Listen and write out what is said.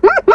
Woo!